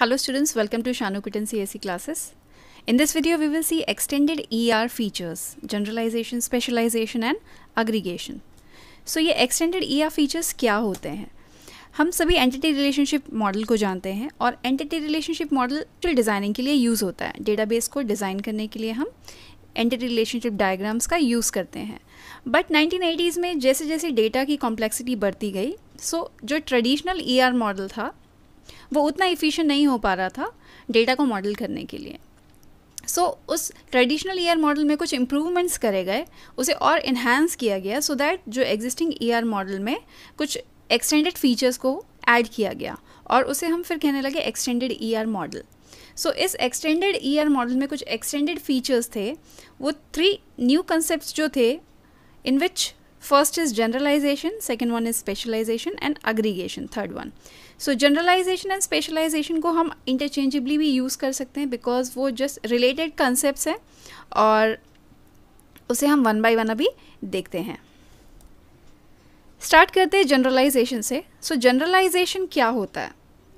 Hello students, welcome to Shanu Kitten CSE classes. In this video, we will see extended ER features, generalization, specialization and aggregation. So ये extended ER features क्या होते हैं हम सभी entity relationship model को जानते हैं और एंटिटी रिलेशनशिप मॉडल डिज़ाइनिंग के लिए यूज़ होता है डेटाबेस को डिज़ाइन करने के लिए हम एंटिटी रिलेशनशिप डायग्राम्स का यूज़ करते हैं बट 1980s में जैसे जैसे डेटा की कॉम्प्लेक्सिटी बढ़ती गई so, जो ट्रेडिशनल ईआर मॉडल था वो उतना इफ़िशियंट नहीं हो पा रहा था डेटा को मॉडल करने के लिए। सो so, उस ट्रेडिशनल ईयर मॉडल में कुछ इम्प्रूवमेंट्स करे गए उसे और इन्हांस किया गया सो so दैट जो एग्जिस्टिंग ईयर मॉडल में कुछ एक्सटेंडेड फीचर्स को ऐड किया गया और उसे हम फिर कहने लगे एक्सटेंडेड ईयर मॉडल सो इस एक्सटेंडेड ईयर मॉडल में कुछ एक्सटेंडेड फीचर्स थे वो थ्री न्यू कंसेप्ट जो थे in which first is generalization second one is specialization and aggregation third one so generalization and specialization को हम इंटरचेंजेबली भी यूज़ कर सकते हैं बिकॉज़ वो जस्ट रिलेटेड कंसेप्ट हैं और उसे हम वन बाई वन अभी देखते हैं। स्टार्ट करते हैं जनरलाइजेशन से। सो so, जनरलाइजेशन क्या होता है?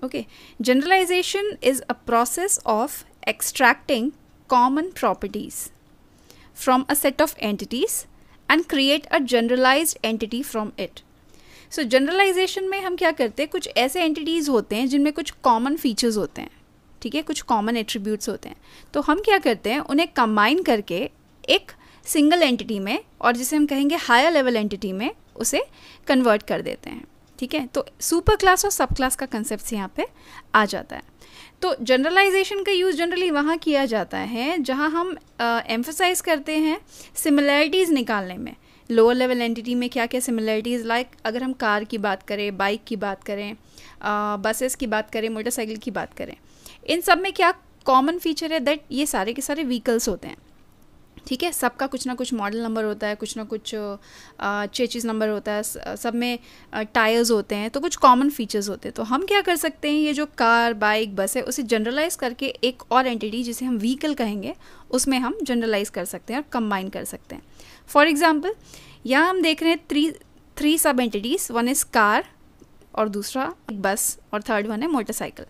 Okay generalization is a process of extracting common properties from a set of entities and create a generalize entity from it so generalization में हम क्या करते हैं? कुछ ऐसे एंटिटीज़ होते हैं जिनमें कुछ कॉमन फीचर्स होते हैं, ठीक है? कुछ कॉमन एट्रीब्यूट्स होते हैं। तो हम क्या करते हैं? उन्हें कंबाइन करके एक सिंगल एंटिटी में और जिसे हम कहेंगे हायर लेवल एंटिटी में उसे कन्वर्ट कर देते हैं, ठीक है? तो सुपर क्लास और सब क्लास का कंसेप्ट यहाँ पे आ जाता है। तो जनरलाइजेशन का यूज़ जनरली वहाँ किया जाता है जहाँ हम एम्फोसाइज uh, करते हैं सिमिलैरिटीज़ निकालने में। लोअर लेवल एंटिटी में क्या क्या सिमिलैरिटीज़ लाइक अगर हम कार की बात करें बाइक की बात करें बसेस की बात करें मोटरसाइकिल की बात करें। इन सब में क्या कॉमन फीचर है? दैट ये सारे के सारे व्हीकल्स होते हैं। ठीक है, सबका कुछ ना कुछ मॉडल नंबर होता है, कुछ ना कुछ चेचिस नंबर होता है सब में टायर्स होते हैं तो कुछ कॉमन फीचर्स होते हैं। तो हम क्या कर सकते हैं, ये जो कार बाइक बस है, उसे जनरलाइज करके एक और एंटिटी जिसे हम व्हीकल कहेंगे, उसमें हम जनरलाइज कर सकते हैं और कंबाइन कर सकते हैं। फॉर एग्ज़ाम्पल यहाँ हम देख रहे हैं three three sub entities one is car और दूसरा बस और थर्ड वन है मोटरसाइकिल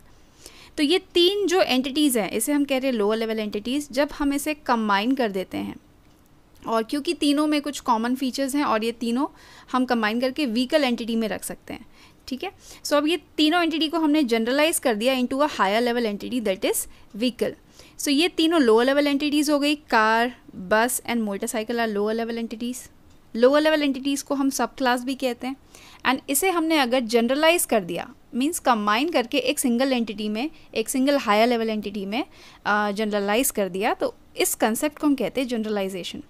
तो ये तीन जो एंटिटीज़ हैं, इसे हम कह रहे हैं लोअर लेवल एंटिटीज़ जब हम इसे कम्बाइन कर देते हैं। और क्योंकि तीनों में कुछ कॉमन फीचर्स हैं और ये तीनों हम कंबाइन करके व्हीकल एंटिटी में रख सकते हैं, ठीक है? सो अब ये तीनों एंटिटी को हमने जनरलाइज कर दिया into a higher level entity that is vehicle so ये तीनों लोअर लेवल एंटिटीज़ हो गई car bus and motorcycle are lower level entities lower level entities को हम सब क्लास भी कहते हैं। एंड इसे हमने अगर जनरलाइज कर दिया मीन्स कंबाइन करके एक सिंगल एंटिटी में एक सिंगल हायर लेवल एंटिटी में जनरलाइज uh, कर दिया तो इस कंसेप्ट को हम कहते हैं जनरलाइजेशन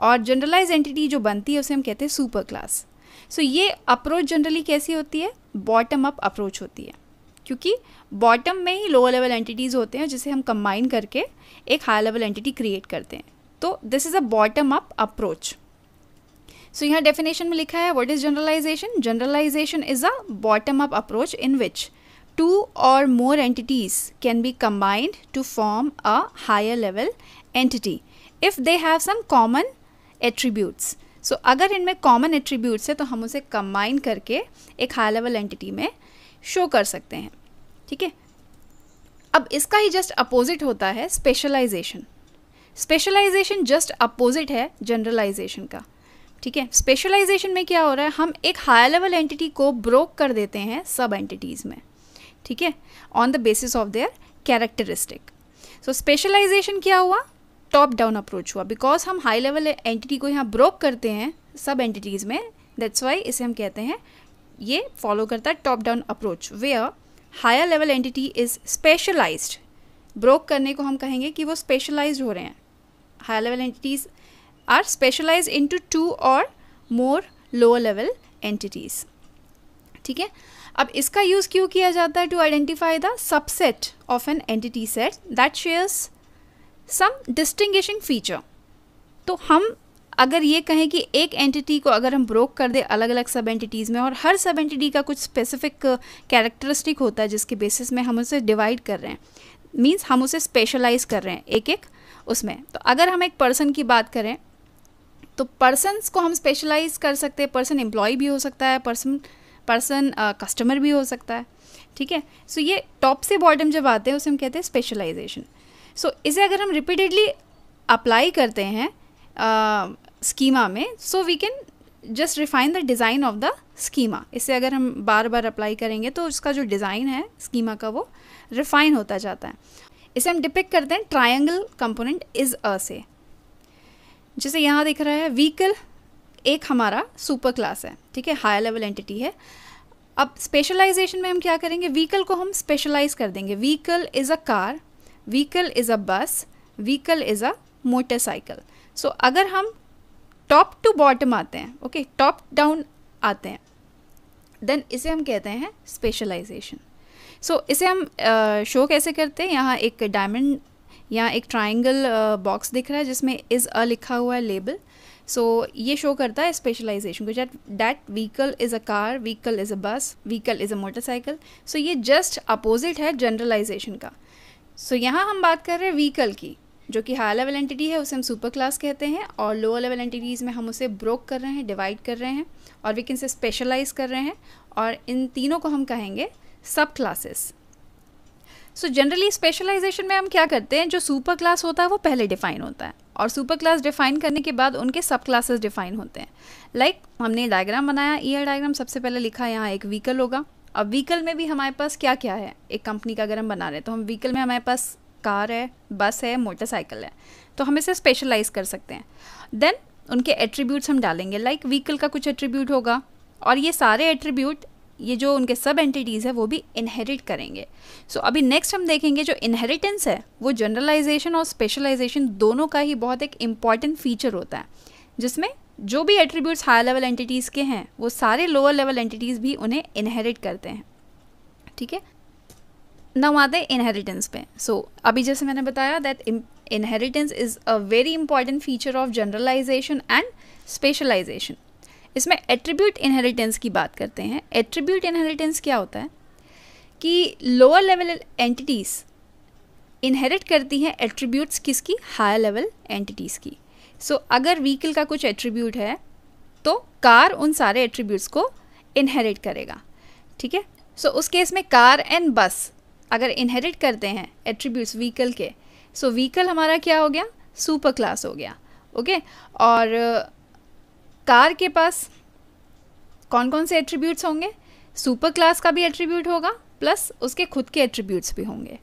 और जनरलाइज एंटिटी जो बनती है उसे हम कहते हैं सुपर क्लास सो ये अप्रोच जनरली कैसी होती है? बॉटम अप अप्रोच होती है। क्योंकि बॉटम में ही लोअर लेवल एंटिटीज़ होते हैं जिसे हम कंबाइन करके एक हाई लेवल एंटिटी क्रिएट करते हैं। तो this is a bottom up approach so यहाँ डेफिनेशन में लिखा है what is generalization generalization is a bottom up approach in which two or more entities can be combined to form a higher level entity if they have some common attributes so अगर इनमें common attributes है तो हम उसे combine करके एक high level entity में show कर सकते हैं। ठीक है? अब इसका ही जस्ट अपोजिट होता है स्पेशलाइजेशन स्पेशलाइजेशन जस्ट अपोजिट है जनरलाइजेशन का। ठीक है? स्पेशलाइजेशन में क्या हो रहा है? हम एक हायर लेवल एंटिटी को ब्रोक कर देते हैं सब एंटिटीज़ में, ठीक है? On the basis of their characteristic so specialization क्या हुआ? टॉप डाउन अप्रोच हुआ. बिकॉज़ हम हाई लेवल एंटिटी को यहाँ ब्रोक करते हैं सब एंटिटीज़ में दैट्स वाई इसे हम कहते हैं, ये फॉलो करता है top down approach where higher level entity is specialized broke करने को हम कहेंगे कि वो स्पेशलाइज हो रहे हैं. Higher level entities are specialized into two or more lower level entities. ठीक है? अब इसका यूज़ क्यों किया जाता है to identify the subset of an entity set that shares some distinguishing feature तो हम अगर ये कहें कि एक एंटिटी को अगर हम ब्रोक कर दें अलग अलग सब एंटिटीज़ में और हर सब एंटिटी का कुछ स्पेसिफिक कैरेक्टरिस्टिक होता है जिसके बेसिस में हम उसे डिवाइड कर रहे हैं मीन्स हम उसे स्पेशलाइज कर रहे हैं एक एक उसमें। तो अगर हम एक पर्सन की बात करें तो पर्सनस को हम स्पेशलाइज कर सकते हैं पर्सन एम्प्लॉय भी हो सकता है पर्सन पर्सन कस्टमर भी हो सकता है ठीक है? सो ये टॉप से बॉटम जब आते हैं उसे हम कहते हैं स्पेशलाइजेशन सो इसे अगर हम रिपीटेडली अप्लाई करते हैं स्कीमा uh, में so we can just refine the design of the schema इसे अगर हम बार बार अप्लाई करेंगे तो उसका जो डिज़ाइन है स्कीमा का वो रिफाइन होता जाता है. इसे हम डिपिक करते हैं ट्रायंगल कंपोनेंट इज़ अ से. जैसे यहाँ दिख रहा है व्हीकल एक हमारा सुपर क्लास है ठीक है? हायर लेवल एंटिटी है। अब स्पेशलाइजेशन में हम क्या करेंगे? व्हीकल को हम स्पेशलाइज कर देंगे। Vehicle is a car vehicle is a bus vehicle is a motorcycle so अगर हम टॉप टू बॉटम आते हैं ओके टॉप डाउन आते हैं देन इसे हम कहते हैं स्पेशलाइजेशन सो so, इसे हम शो कैसे करते हैं? यहाँ एक डायमंड यहाँ एक ट्राइंगल बॉक्स uh, दिख रहा है जिसमें इज़ अ लिखा हुआ है लेबल सो so, ये शो करता है स्पेशलाइजेशन को jet that vehicle is a car vehicle is a bus vehicle is a motorcycle so ये जस्ट अपोजिट है जनरलाइजेशन का. सो so, यहाँ हम बात कर रहे हैं व्हीकल की जो कि हाई लेवल एंटिटी है उसे हम सुपर क्लास कहते हैं और लोअर लेवल एंटिटीज़ में हम उसे ब्रोक कर रहे हैं डिवाइड कर रहे हैं और वीकिन से स्पेशलाइज कर रहे हैं और इन तीनों को हम कहेंगे सब क्लासेस सो जनरली स्पेशलाइजेशन में हम क्या करते हैं? जो सुपर क्लास होता है वो पहले डिफाइन होता है। और सुपर क्लास डिफाइन करने के बाद उनके सब क्लासेस डिफाइन होते हैं। लाइक like, हमने डायग्राम बनाया ईयर डायग्राम सबसे पहले लिखा यहाँ एक व्हीकल होगा। अब व्हीकल में भी हमारे पास क्या क्या है? एक कंपनी का अगर हम बना रहे हैं तो हम व्हीकल में हमारे पास कार है बस है मोटरसाइकिल है। तो हम इसे स्पेशलाइज कर सकते हैं। देन उनके एट्रीब्यूट्स हम डालेंगे। लाइक like व्हीकल का कुछ एट्रीब्यूट होगा। और ये सारे एट्रीब्यूट ये जो उनके सब एंटिटीज़ है वो भी इनहेरिट करेंगे। सो so, अभी नेक्स्ट हम देखेंगे जो इनहेरिटेंस है वो जनरलाइजेशन और स्पेशलाइजेशन दोनों का ही बहुत एक इंपॉर्टेंट फीचर होता है जिसमें जो भी एट्रीब्यूट्स हाई लेवल एंटिटीज़ के हैं वो सारे लोअर लेवल एंटिटीज़ भी उन्हें इनहेरिट करते हैं। ठीक है? नव आते हैं इनहेरिटेंस पे। सो so, अभी जैसे मैंने बताया that inheritance is a very important feature of generalization and specialization इसमें एट्रीब्यूट इनहेरिटेंस की बात करते हैं। एट्रीब्यूट इनहेरिटेंस क्या होता है? कि लोअर लेवल एंटिटीज़ इनहेरिट करती हैं एट्रीब्यूट्स किसकी? हायर लेवल एंटिटीज़ की। सो so, अगर व्हीकल का कुछ एट्रीब्यूट है तो कार उन सारे एट्रीब्यूट्स को इनहेरिट करेगा। ठीक है? सो उस केस में कार एंड बस अगर इनहेरिट करते हैं एट्रीब्यूट्स व्हीकल के सो so, व्हीकल हमारा क्या हो गया? सुपर क्लास हो गया। Okay okay? और कार के पास कौन कौन से एट्रीब्यूट्स होंगे? सुपर क्लास का भी एट्रीब्यूट होगा प्लस उसके खुद के एट्रीब्यूट्स भी होंगे।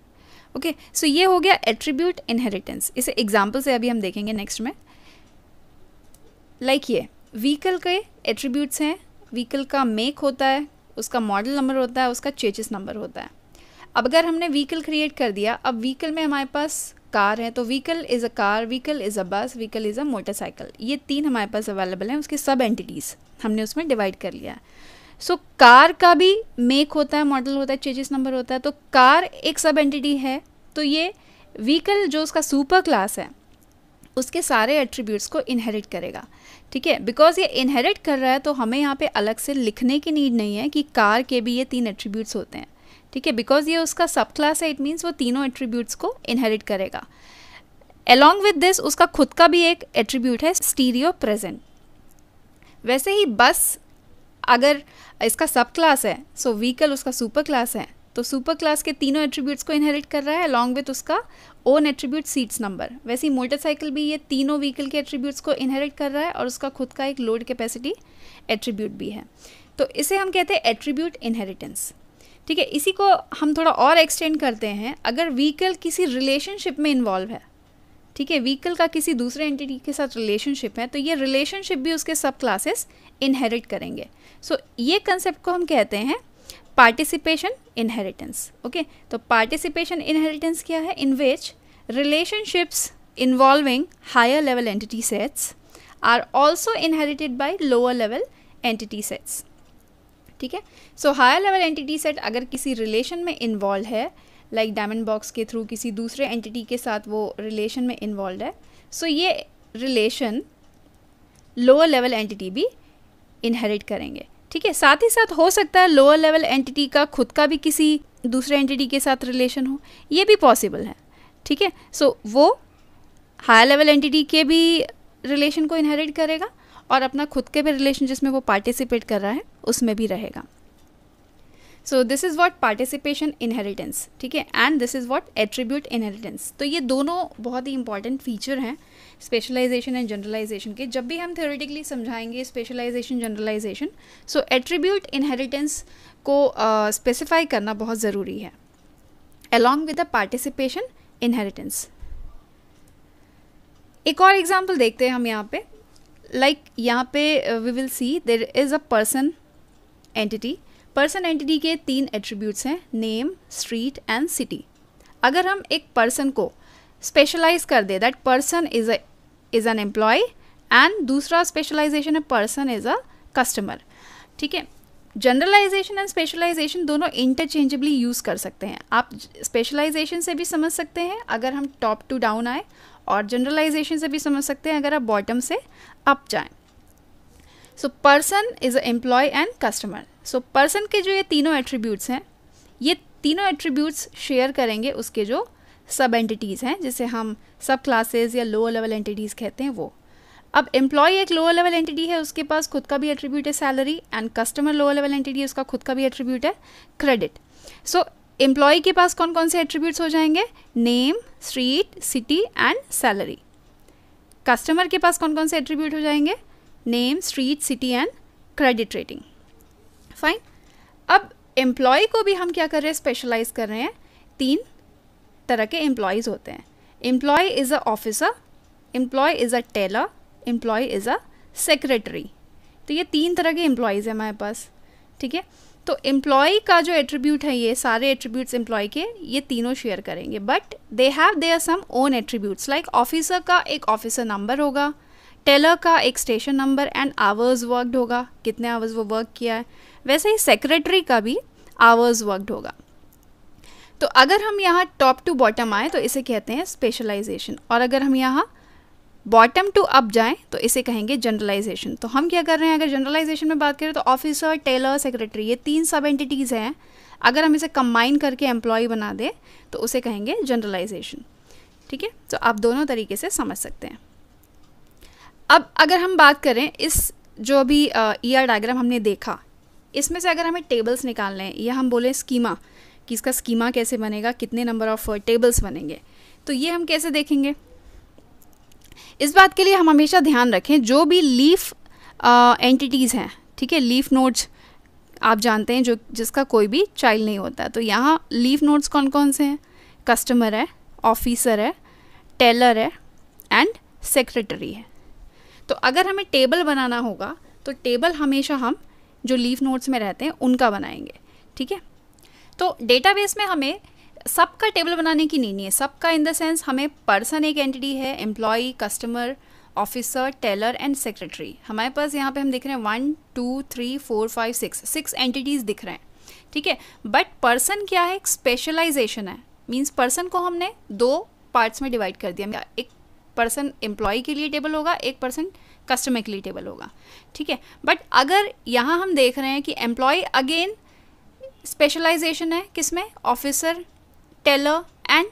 ओके okay, सो so ये हो गया एट्रीब्यूट इनहेरिटेंस इसे एग्ज़ाम्पल से अभी हम देखेंगे नेक्स्ट में। लाइक like ये व्हीकल के एट्रीब्यूट्स हैं। व्हीकल का मेक होता है उसका मॉडल नंबर होता है उसका चेचिस नंबर होता है। अब अगर हमने व्हीकल क्रिएट कर दिया अब व्हीकल में हमारे पास कार है तो vehicle is a car vehicle is a bus vehicle is a motorcycle ये तीन हमारे पास अवेलेबल हैं उसके सब एंटिटीज़ हमने उसमें डिवाइड कर लिया है। सो so, कार का भी मेक होता है मॉडल होता है चेजिस नंबर होता है तो कार एक सब एंटिटी है। तो ये व्हीकल जो उसका सुपर क्लास है उसके सारे एट्रीब्यूट्स को इनहेरिट करेगा। ठीक है? बिकॉज़ ये इनहेरिट कर रहा है तो हमें यहाँ पे अलग से लिखने की नीड नहीं है कि कार के भी ये तीन एट्रीब्यूट्स होते हैं। ठीक है? बिकॉज़ ये उसका सब क्लास है इट मीन्स वो तीनों एट्रीब्यूट्स को इनहेरिट करेगा। अलॉन्ग विद दिस उसका खुद का भी एक एट्रीब्यूट है स्टीरियो प्रेजेंट वैसे ही बस अगर इसका सब क्लास है सो so व्हीकल उसका सुपर क्लास है तो सुपर क्लास के तीनों एट्रीब्यूट्स को इनहेरिट कर रहा है अलॉन्ग विथ उसका ओन एट्रीब्यूट सीट्स नंबर वैसे ही मोटरसाइकिल भी ये तीनों व्हीकल के एट्रीब्यूट्स को इनहेरिट कर रहा है और उसका खुद का एक लोड कैपेसिटी एट्रीब्यूट भी है। तो इसे हम कहते हैं एट्रीब्यूट इनहेरिटेंस ठीक है इसी को हम थोड़ा और एक्सटेंड करते हैं। अगर व्हीकल किसी रिलेशनशिप में इन्वॉल्व है ठीक है व्हीकल का किसी दूसरे एंटिटी के साथ रिलेशनशिप है तो ये रिलेशनशिप भी उसके सब क्लासेस इनहेरिट करेंगे। सो so, ये कंसेप्ट को हम कहते हैं पार्टिसिपेशन इनहेरिटेंस ओके तो पार्टिसिपेशन इनहेरिटेंस क्या है? In which relationships involving higher level entity sets are also inherited by lower level entity sets ठीक है? So higher level entity set अगर किसी रिलेशन में इन्वॉल्व है लाइक डायमंड बॉक्स के थ्रू किसी दूसरे एंटिटी के साथ वो रिलेशन में इन्वॉल्व है सो so ये रिलेशन लोअर लेवल एंटिटी भी इनहेरिट करेंगे। ठीक है? साथ ही साथ हो सकता है लोअर लेवल एंटिटी का खुद का भी किसी दूसरे एंटिटी के साथ रिलेशन हो। ये भी पॉसिबल है। ठीक है? सो वो हायर लेवल एंटिटी के भी रिलेशन को इनहेरिट करेगा। और अपना खुद के भी रिलेशन जिसमें वो पार्टिसिपेट कर रहा है उसमें भी रहेगा। So this is what participation inheritance ठीक है? And this is what attribute inheritance तो ये दोनों बहुत ही इंपॉर्टेंट फीचर हैं स्पेशलाइजेशन एंड जनरलाइजेशन के। जब भी हम थ्योरेटिकली समझाएँगे specialization generalization so attribute inheritance को स्पेसिफाई uh, करना बहुत ज़रूरी है। Along with the participation inheritance एक और एग्ज़ाम्पल देखते हैं हम यहाँ पे। लाइक like, यहाँ पे we will see there is a person entity person entity के तीन एट्रीब्यूट्स हैं नेम स्ट्रीट एंड सिटी अगर हम एक पर्सन को स्पेशलाइज कर दे that person is is an employ and दूसरा स्पेशलाइजेशन है पर्सन इज़ अ कस्टमर ठीक है? जनरलाइजेशन एंड स्पेशलाइजेशन दोनों इंटरचेंजेबली यूज़ कर सकते हैं. आप स्पेशलाइजेशन से भी समझ सकते हैं अगर हम टॉप टू डाउन आए और जनरलाइजेशन से भी समझ सकते हैं अगर आप बॉटम से अप जाएँ। So person is a employee and customer so person के जो ये तीनों एट्रीब्यूट्स हैं, ये तीनों एट्रीब्यूट्स शेयर करेंगे उसके जो सब एंटिटीज़ हैं, जिसे हम सब क्लासेस या लोअर लेवल एंटिटीज़ कहते हैं वो। अब एम्प्लॉय एक लोअर लेवल एंटिटी है, उसके पास खुद का भी एट्रीब्यूट है salary and customer lower level entity है, उसका खुद का भी एट्रीब्यूट है क्रेडिट सो एम्प्लॉय के पास कौन कौन से एट्रीब्यूट्स हो जाएँगे? Name street city and salary customer के पास कौन कौन से एट्रीब्यूट हो जाएँगे? Name street city and credit rating fine अब एम्प्लॉय को भी हम क्या कर रहे हैं? स्पेशलाइज कर रहे हैं. तीन तरह के एम्प्लॉयज़ होते हैं. Employee is a officer employee is a teller employee is a secretary तो ये तीन तरह के एम्प्लॉयज़ हैं हमारे पास. ठीक है? तो एम्प्लॉय का जो एट्रीब्यूट है ये, सारे एट्रीब्यूट्स एम्प्लॉय के, ये तीनों शेयर करेंगे. But they have their some own attributes like officer का एक ऑफिसर नंबर होगा टेलर का एक station number and hours worked होगा. कितने आवर्स वो वर्क किया है? वैसे ही सेक्रेटरी का भी आवर्स वर्कड होगा. तो अगर हम यहाँ टॉप टू बॉटम आए तो इसे कहते हैं स्पेशलाइजेशन और अगर हम यहाँ बॉटम टू अप जाएँ तो इसे कहेंगे जनरलाइजेशन तो हम क्या कर रहे हैं? अगर जनरलाइजेशन में बात करें तो ऑफिसर टेलर सेक्रेटरी ये तीन सब एंटिटीज़ हैं। अगर हम इसे कंबाइन करके एम्प्लॉय बना दें तो उसे कहेंगे जनरलाइजेशन ठीक है? तो आप दोनों तरीके से समझ सकते हैं। अब अगर हम बात करें इस जो अभी ई आर डायग्राम हमने देखा, इसमें से अगर हमें टेबल्स निकालने हैं, या हम बोलें स्कीमा कि इसका स्कीमा कैसे बनेगा, कितने नंबर ऑफ़ टेबल्स बनेंगे तो ये हम कैसे देखेंगे? इस बात के लिए हम हमेशा ध्यान रखें, जो भी लीफ एंटिटीज़ हैं, ठीक है, लीफ नोट्स आप जानते हैं, जो जिसका कोई भी चाइल्ड नहीं होता। तो यहाँ लीफ नोट्स कौन कौन से हैं? कस्टमर है ऑफिसर है टेलर है एंड सेक्रेटरी है। तो अगर हमें टेबल बनाना होगा तो टेबल हमेशा हम जो लीफ नोट्स में रहते हैं, उनका बनाएँगे, ठीक है? तो डेटाबेस में हमें सबका टेबल बनाने की नहीं है। सबका इन द सेंस हमें पर्सन एक एंटिटी है employee customer officer teller and secretary हमारे पास यहाँ पे हम देख रहे हैं one two three four five six six entities दिख रहे हैं। ठीक है? बट पर्सन क्या है? एक स्पेशलाइजेशन है। मीन्स पर्सन को हमने दो पार्ट्स में डिवाइड कर दिया। एक पर्सन एम्प्लॉय के लिए टेबल होगा, एक पर्सन कस्टमर के लिए टेबल होगा। ठीक है? बट अगर यहाँ हम देख रहे हैं कि एम्प्लॉय अगेन स्पेशलाइजेशन है किसमें? Officer teller and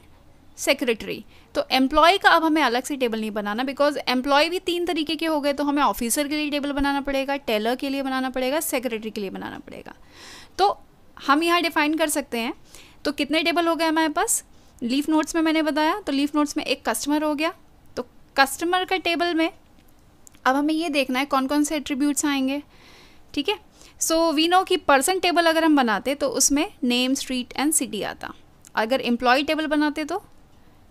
secretary. तो एम्प्लॉय का अब हमें अलग से टेबल नहीं बनाना बिकॉज़ एम्प्लॉय भी तीन तरीके के हो गए तो हमें ऑफिसर के लिए टेबल बनाना पड़ेगा, टेलर के लिए बनाना पड़ेगा, सेक्रेटरी के लिए बनाना पड़ेगा। तो हम यहाँ डिफाइन कर सकते हैं तो कितने टेबल हो गए हमारे पास? लीफ नोट्स में मैंने बताया तो लीफ नोट्स में एक कस्टमर हो गया। तो कस्टमर का टेबल में अब हमें ये देखना है कौन कौन से एट्रीब्यूट्स आएँगे, ठीक है? सो वी नो कि पर्सन टेबल अगर हम बनाते तो उसमें नेम स्ट्रीट एंड सिटी आता। अगर एम्प्लॉय टेबल बनाते तो?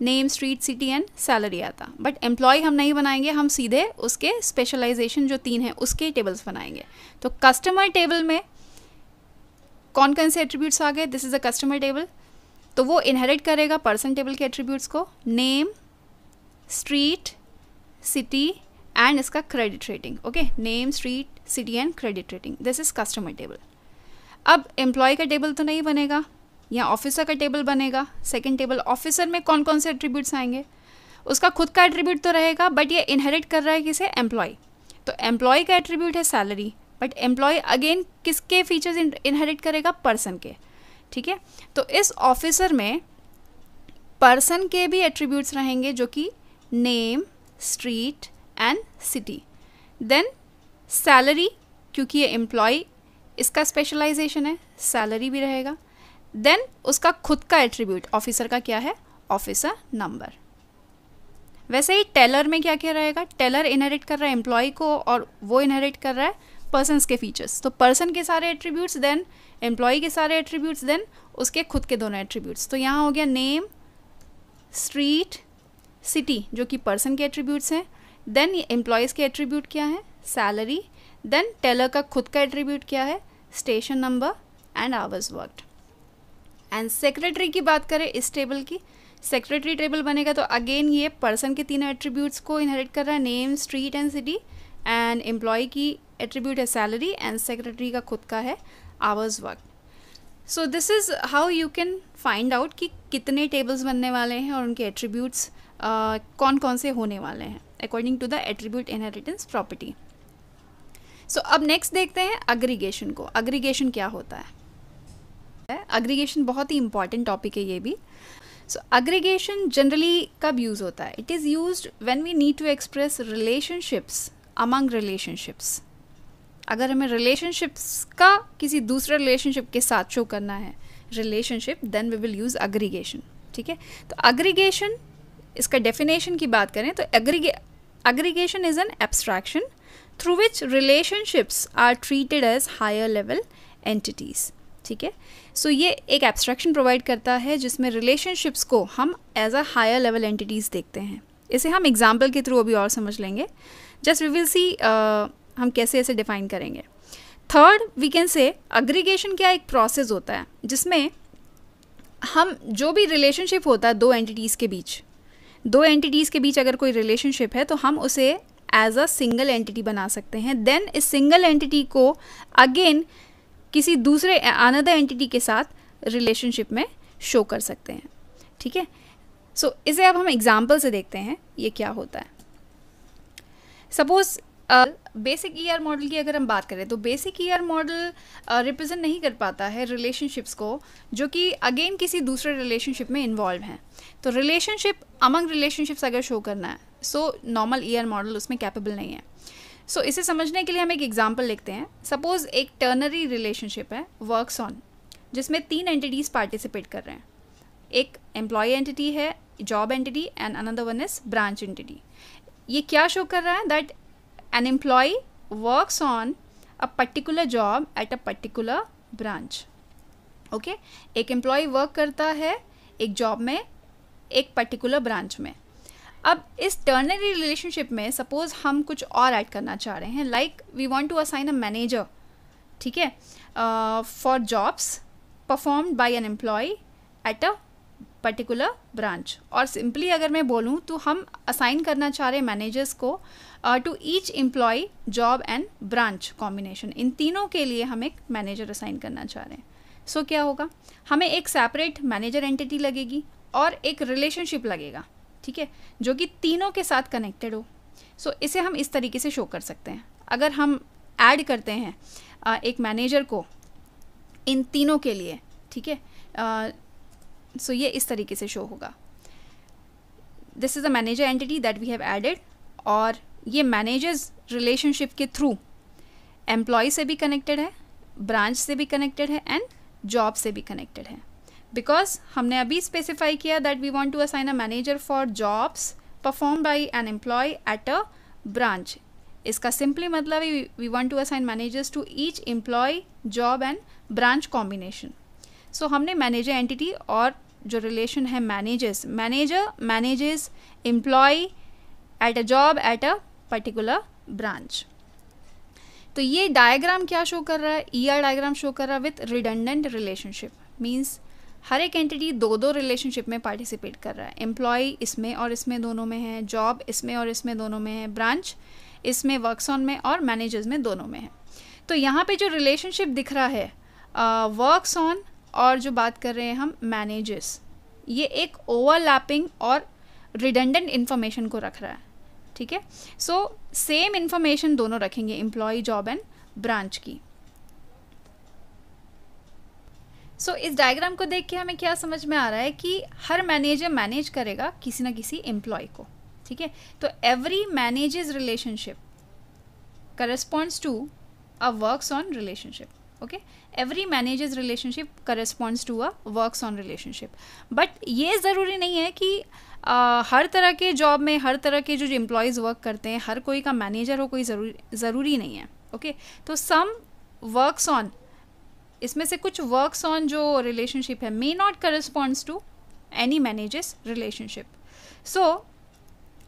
Name street city and salary आता। बट एम्प्लॉय हम नहीं बनाएँगे, हम सीधे उसके स्पेशलाइजेशन जो तीन हैं, उसके टेबल्स बनाएँगे। तो कस्टमर टेबल में कौन कौन से एट्रीब्यूट्स आ गए? This is a customer table तो वो इनहेरिट करेगा पर्सन टेबल के एट्रीब्यूट्स को। नेम स्ट्रीट सिटी एंड इसका credit rating okay name street city and credit rating this is customer table अब एम्प्लॉय का टेबल तो नहीं बनेगा। यहाँ ऑफिसर का टेबल बनेगा। सेकेंड टेबल ऑफिसर में कौन कौन से एट्रीब्यूट्स आएँगे? उसका खुद का एट्रीब्यूट तो रहेगा बट ये इनहेरिट कर रहा है किसे? एम्प्लॉय तो एम्प्लॉय का एट्रीब्यूट है सैलरी बट एम्प्लॉय अगेन किसके फीचर्स इनहेरिट करेगा? पर्सन के। ठीक है? तो इस ऑफिसर में पर्सन के भी एट्रीब्यूट्स रहेंगे जो कि name street and city then salary क्योंकि ये एम्प्लॉय इसका स्पेशलाइजेशन है सैलरी भी रहेगा। देन उसका खुद का एट्रीब्यूट ऑफिसर का क्या है? ऑफिसर नंबर वैसे ही टेलर में क्या क्या रहेगा टेलर इनहेरिट कर रहा है एम्प्लॉय को और वो इनहेरिट कर रहा है पर्सन के फीचर्स तो पर्सन के सारे एट्रीब्यूट्स देन एम्प्लॉय के सारे एट्रीब्यूट्स देन उसके खुद के दोनों एट्रीब्यूट्स तो यहाँ हो गया नेम स्ट्रीट सिटी जो कि पर्सन के एट्रीब्यूट्स हैं. देन एम्प्लॉयज़ के एट्रीब्यूट क्या है? सैलरी देन टेलर का खुद का एट्रीब्यूट क्या है? Station number and hours worked and secretary की बात करें इस टेबल की सेक्रेटरी टेबल बनेगा तो अगेन ये पर्सन के तीनों एट्रीब्यूट्स को इनहेरिट कर रहा है name street and city and employee की एट्रीब्यूट है सैलरी एंड सेक्रेटरी का खुद का है hours work so this is how you can find out कि कितने टेबल्स बनने वाले हैं और उनके एट्रीब्यूट्स uh, कौन कौन से होने वाले हैं according to the attribute inheritance property so अब नेक्स्ट देखते हैं अग्रीगेशन को अग्रीगेशन क्या होता है? अग्रीगेशन बहुत ही इंपॉर्टेंट टॉपिक है ये भी। सो अग्रीगेशन जनरली कब यूज़ होता है? It is use when we need to express relationships among relationships अगर हमें रिलेशनशिप्स का किसी दूसरे रिलेशनशिप के साथ शो करना है relationship then we will use aggregation ठीक है? तो अग्रीगेशन इसका डेफिनेशन की बात करें तो एग्रीगे aggregation is an abstraction through which relationships are treated as higher level entities ठीक है? सो ये एक एब्स्ट्रैक्शन प्रोवाइड करता है जिसमें रिलेशनशिप्स को हम as a higher level entities देखते हैं। इसे हम एग्ज़ाम्पल के थ्रू अभी और समझ लेंगे। जस्ट वी विल सी हम कैसे ऐसे डिफाइन करेंगे। Third we can say aggregation क्या एक प्रोसेस होता है, जिसमें हम जो भी रिलेशनशिप होता है दो एंटिटीज़ के बीच, दो एंटिटीज़ के बीच अगर कोई रिलेशनशिप है तो हम उसे एज अ सिंगल एंटिटी बना सकते हैं। देन इस सिंगल एंटिटी को अगेन किसी दूसरे अनदर एंटिटी के साथ रिलेशनशिप में शो कर सकते हैं। ठीक है? सो so, इसे अब हम एग्ज़ाम्पल से देखते हैं ये क्या होता है। Suppose basic E R model की अगर हम बात करें तो basic E R model represent नहीं कर पाता है रिलेशनशिप्स को जो कि अगेन किसी दूसरे रिलेशनशिप में इन्वॉल्व हैं। तो रिलेशनशिप अमंग रिलेशनशिप्स अगर शो करना है so normal E R model उसमें कैपेबल नहीं है। सो so, इसे समझने के लिए हम एक एग्ज़ाम्पल लिखते हैं. सपोज़ एक टर्नरी रिलेशनशिप है वर्क्स ऑन जिसमें तीन एंटिटीज़ पार्टिसिपेट कर रहे हैं. एक एम्प्लॉय एंटिटी है job entity and another one is branch entity ये क्या शो कर रहा है? That an employee works on a particular job at a particular branch okay एक एम्प्लॉय वर्क करता है एक जॉब में एक पर्टिकुलर ब्रांच में. अब इस टर्नरी रिलेशनशिप में सपोज़ हम कुछ और ऐड करना चाह रहे हैं like we want to assign a manager ठीक है? For jobs performed by an employee at a particular branch और सिंपली अगर मैं बोलूँ तो हम असाइन करना चाह रहे मैनेजर्स को to each employee job and branch combination इन तीनों के लिए हम एक मैनेजर असाइन करना चाह रहे हैं। सो so, क्या होगा? हमें एक सेपरेट मैनेजर एंटिटी लगेगी और एक रिलेशनशिप लगेगा। ठीक है? जो कि तीनों के साथ कनेक्टेड हो। सो so, इसे हम इस तरीके से शो कर सकते हैं। अगर हम ऐड करते हैं एक मैनेजर को इन तीनों के लिए ठीक है? सो ये इस तरीके से शो होगा। This is a manager entity that we have added और ये मैनेजर्स रिलेशनशिप के थ्रू एम्प्लॉय से भी कनेक्टेड है ब्रांच से भी कनेक्टेड है एंड जॉब से भी कनेक्टेड है। बिकॉज़ हमने अभी स्पेसिफाई किया that we want to assign a manager for jobs perform by an employee at a branch इसका सिंपली मतलब है we want to assign managers to each employee job and branch combination so हमने manager entity और जो relation है managers manager manages employee at a job at a particular branch तो ये diagram क्या शो कर रहा है? ई आर डायग्राम शो कर रहा है विथ रिडेंडेंट रिलेशनशिप मीन्स हर एक एंटिटी दो दो रिलेशनशिप में पार्टिसिपेट कर रहा है। एम्प्लॉय इसमें और इसमें दोनों में है जॉब इसमें और इसमें दोनों में है ब्रांच इसमें वर्कस ऑन में और मैनेजर्स में दोनों में है। तो यहाँ पे जो रिलेशनशिप दिख रहा है वर्कस ऑन और जो बात कर रहे हैं हम मैनेजर्स ये एक ओवरलैपिंग और रिडेंडेंट इन्फॉर्मेशन को रख रहा है, ठीक है? सो सेम इन्फॉर्मेशन दोनों रखेंगे एम्प्लॉय जॉब एंड ब्रांच की। सो so, इस डायग्राम को देख के हमें क्या समझ में आ रहा है कि हर मैनेजर मैनेज करेगा किसी ना किसी एम्प्लॉय को ठीक है? तो every manages relationship corresponds to a works on relationship okay every managers relationship corresponds to a works on relationship but ये ज़रूरी नहीं है कि आ, हर तरह के जॉब में हर तरह के जो एम्प्लॉयज़ वर्क करते हैं हर कोई का मैनेजर हो कोई ज़रूरी ज़रूरी नहीं है ओके okay? तो सम वर्क्स ऑन इसमें से कुछ वर्क्स ऑन जो रिलेशनशिप है may not corresponds to any managers relationship so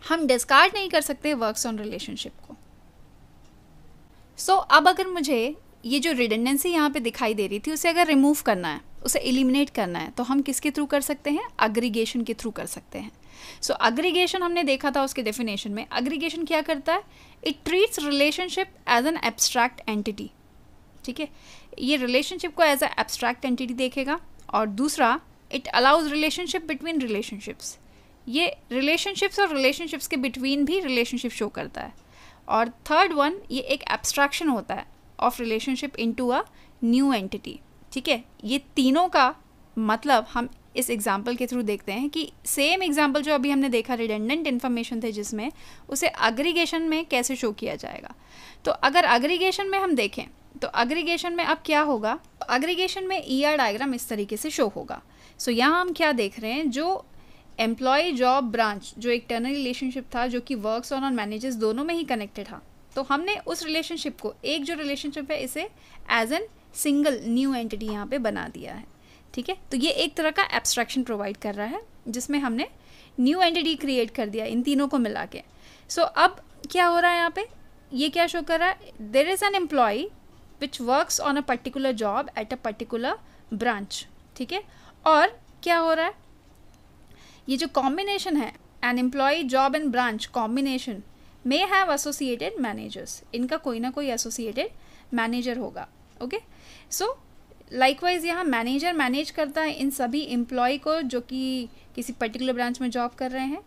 हम डिस्कार्ड नहीं कर सकते वर्क्स ऑन रिलेशनशिप को. सो so, अब अगर मुझे ये जो रिडेंडेंसी यहाँ पे दिखाई दे रही थी उसे अगर रिमूव करना है उसे एलिमिनेट करना है तो हम किसके थ्रू कर सकते हैं? अग्रीगेशन के थ्रू कर सकते हैं. सो so, अग्रीगेशन हमने देखा था उसके डेफिनेशन में. अग्रीगेशन क्या करता है? It treats relationship as an abstract entity ठीक है? ये रिलेशनशिप को एज अ एब्स्ट्रैक्ट एंटिटी देखेगा और दूसरा it allows relationship between relationships ये रिलेशनशिप्स और रिलेशनशिप्स के बिटवीन भी रिलेशनशिप शो करता है. और थर्ड वन ये एक एब्स्ट्रैक्शन होता है of relationship into a new entity ठीक है? ये तीनों का मतलब हम इस एग्ज़ाम्पल के थ्रू देखते हैं कि सेम एग्ज़ाम्पल जो अभी हमने देखा रिडेंडेंट इन्फॉर्मेशन थे जिसमें, उसे अग्रीगेशन में कैसे शो किया जाएगा? तो अगर अग्रीगेशन में हम देखें तो अग्रीगेशन में अब क्या होगा? अग्रीगेशन में ई आर डायग्राम इस तरीके से शो होगा। सो so, यहाँ हम क्या देख रहे हैं? जो एम्प्लॉय जॉब ब्रांच जो एक टर्नल रिलेशनशिप था जो कि वर्क्स ऑन और मैनेजर्स दोनों में ही कनेक्टेड था। तो हमने उस रिलेशनशिप को एक जो रिलेशनशिप है इसे as an single new entity यहाँ पे बना दिया है। ठीक है? तो ये एक तरह का एब्स्ट्रैक्शन प्रोवाइड कर रहा है जिसमें हमने न्यू एंटिटी क्रिएट कर दिया इन तीनों को मिला के। सो so, अब क्या हो रहा है यहाँ पे? ये क्या शो कर रहा है? There is an employee which works on a particular job at a particular branch ठीक है? और क्या हो रहा है? ये जो कॉम्बिनेशन है an employee job and branch combination may have associated managers इनका कोई ना कोई एसोसिएटेड मैनेजर होगा ओके सो लाइकवाइज यहाँ मैनेजर मैनेज करता है इन सभी एम्प्लॉय को जो कि किसी पर्टिकुलर ब्रांच में जॉब कर रहे हैं।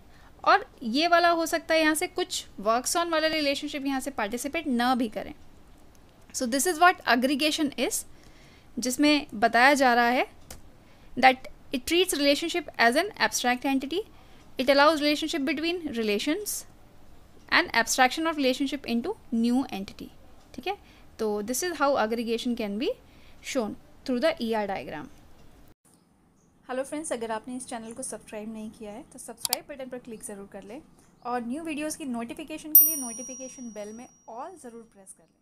और ये वाला हो सकता है यहाँ से कुछ वर्क्स ऑन वाला रिलेशनशिप यहाँ से पार्टिसिपेट ना भी करें। So this is what aggregation is जिसमें बताया जा रहा है that It treats relationship as an abstract entity. It allows relationship between relations and abstraction of relationship into new entity ठीक है? तो this is how aggregation can be shown through the E R diagram hello friends अगर आपने इस channel को subscribe नहीं किया है तो सब्सक्राइब बटन पर क्लिक ज़रूर कर लें और न्यू वीडियोस की नोटिफिकेशन के लिए नोटिफिकेशन बेल में ऑल ज़रूर प्रेस कर लें।